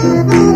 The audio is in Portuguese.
Música